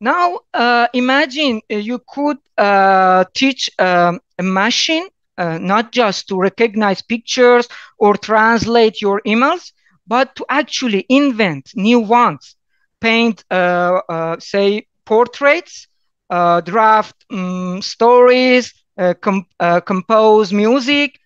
Now, uh, imagine uh, you could uh, teach um, a machine uh, not just to recognize pictures or translate your emails, but to actually invent new ones, paint, uh, uh, say, portraits, draft um, stories, com compose music.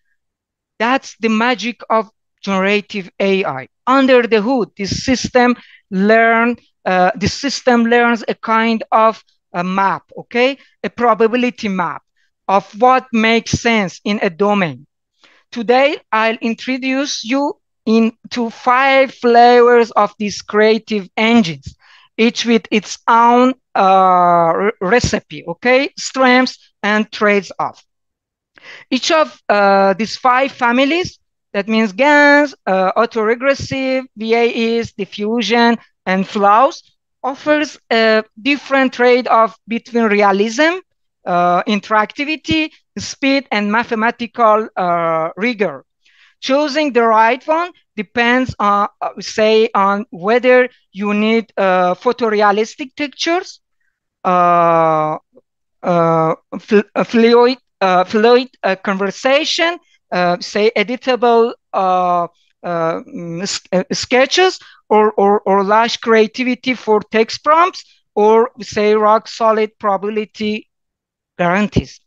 That's the magic of generative AI. Under the hood, this system learn uh, the system learns a kind of a map, okay? A probability map of what makes sense in a domain. Today, I'll introduce you into five flavors of these creative engines, each with its own uh, recipe, okay? Strengths and trades off. Each of uh, these five families, that means GANs, uh, autoregressive, VAEs, diffusion, and flows offers a different trade-off between realism, uh, interactivity, speed, and mathematical uh, rigor. Choosing the right one depends on, uh, say, on whether you need uh, photorealistic textures, uh, uh, fluid, fluid conversation, say, editable mm, sketches, or, or, or large creativity for text prompts or say rock solid probability guarantees.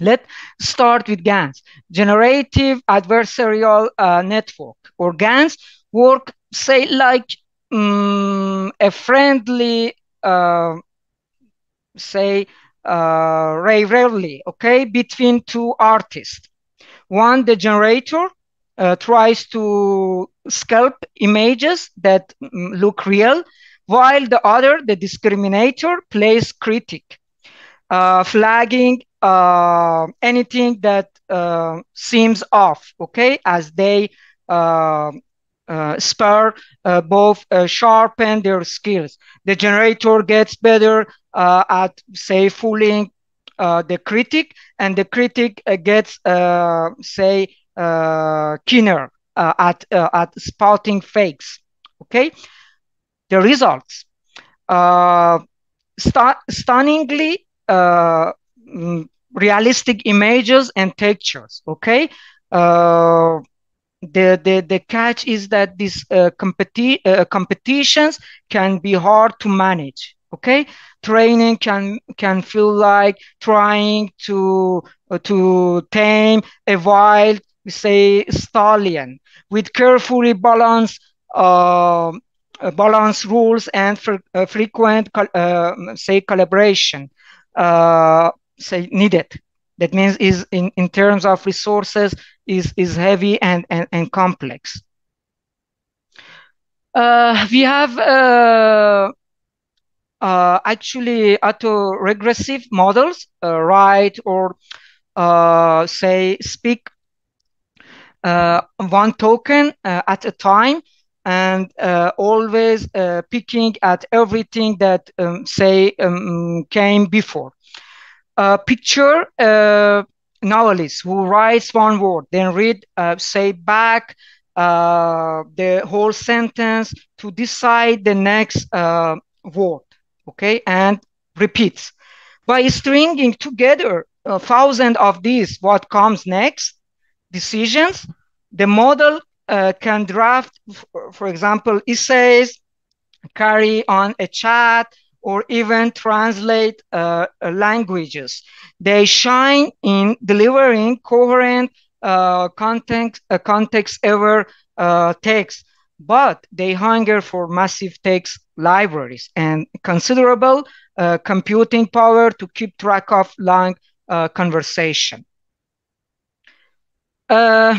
Let's start with GANs. Generative Adversarial uh, Network or GANs work, say, like um, a friendly, uh, say, uh, rarely, okay, between two artists. One, the generator, uh, tries to sculpt images that mm, look real, while the other, the discriminator, plays critic, uh, flagging uh, anything that uh, seems off, okay, as they uh, uh, both sharpen their skills. The generator gets better at, say, fooling the critic, and the critic gets, say, uh, keener uh, at, uh, at spotting fakes. Okay, the results st stunningly mm, realistic images and textures. Okay. Uh, the, the, the catch is that these uh, competi uh, competitions can be hard to manage. Okay, training can can feel like trying to to tame a wild say stallion with carefully balanced uh, balance rules and uh, frequent uh, say calibration uh, say needed that means is in, in terms of resources is is heavy and and, and complex uh, we have uh, actually autoregressive models write or say speak uh, one token uh, at a time and uh, always picking at everything that um, say um, came before. picture novelist who writes one word, then read, say back uh, the whole sentence to decide the next uh, word, okay, and repeats. By stringing together a thousand of these, what comes next, decisions, the model uh, can draft, for example, essays, carry on a chat, or even translate uh, languages. They shine in delivering coherent uh, context, uh, context ever uh, text, but they hunger for massive text libraries and considerable uh, computing power to keep track of long conversation. Uh,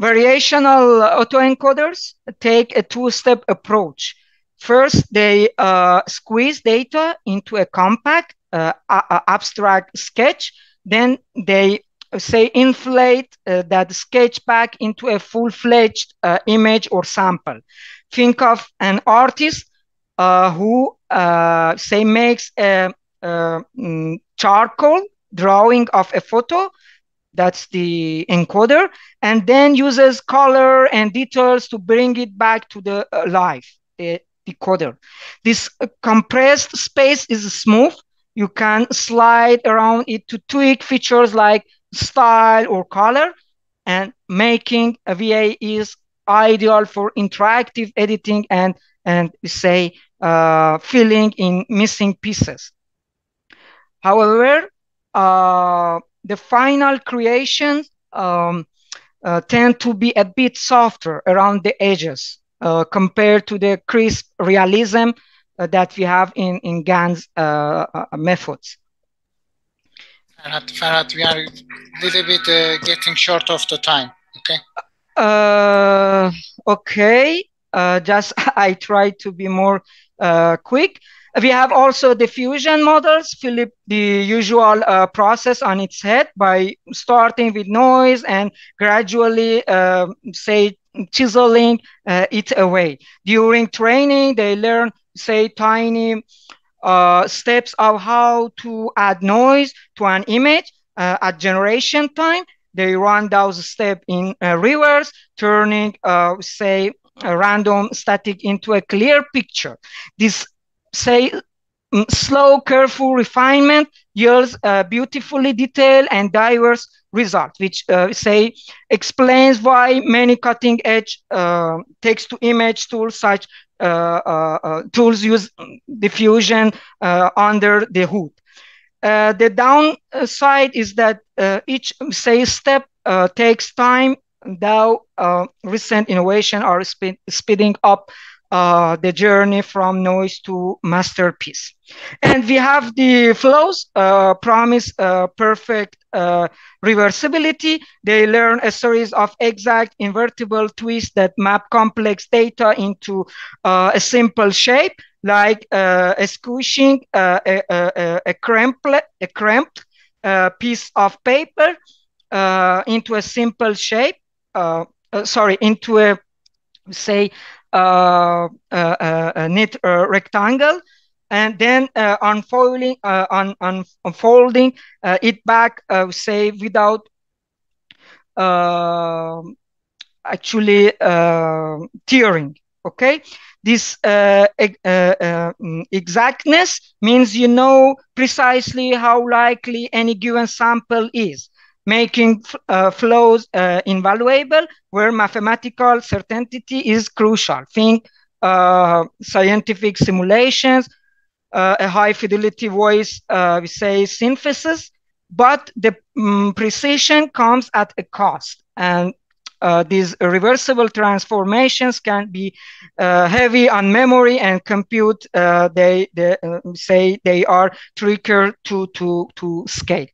variational autoencoders take a two-step approach. First, they uh, squeeze data into a compact, uh, abstract sketch. Then they uh, say inflate uh, that sketch back into a full-fledged uh, image or sample. Think of an artist who, say, makes a, a mm, charcoal drawing of a photo that's the encoder, and then uses color and details to bring it back to the uh, life. Decoder. This compressed space is smooth. You can slide around it to tweak features like style or color and making a VA is ideal for interactive editing and, and say, uh, filling in missing pieces. However, uh, the final creations um, uh, tend to be a bit softer around the edges compared to the crisp realism uh, that we have in, in GAN's uh, methods. Farhad, we are a little bit uh, getting short of the time. Okay. Uh, okay. Uh, just I try to be more uh, quick. We have also diffusion models, flip the usual uh, process on its head by starting with noise and gradually, uh, say, chiseling uh, it away. During training, they learn, say, tiny uh, steps of how to add noise to an image uh, at generation time. They run those steps in uh, reverse, turning, uh, say, a random static into a clear picture. This, say, slow, careful refinement yields a beautifully detailed and diverse result, which, uh, say, explains why many cutting-edge uh, text-to-image tools such uh, uh, uh, tools use diffusion under the hood. the downside is that each say step takes time though uh, recent innovation are speed, speeding up uh, the journey from noise to masterpiece. And we have the flows uh, promise perfect uh, reversibility. They learn a series of exact invertible twists that map complex data into uh, a simple shape, like uh, a squishing uh, a, a, a, cramped, a cramped uh, piece of paper into a simple shape. sorry, into a say uh, uh, a neat rectangle and then uh, unfolding uh, un, un, unfolding uh, it back uh, say without uh, actually uh, tearing okay? This mm, exactness means you know precisely how likely any given sample is making flows invaluable where mathematical certainty is crucial think scientific simulations uh, a high fidelity voice, uh, we say synthesis, but the um, precision comes at a cost. And uh, these reversible transformations can be uh, heavy on memory and compute. Uh, they, they uh, say they are trickier to, to, to scale.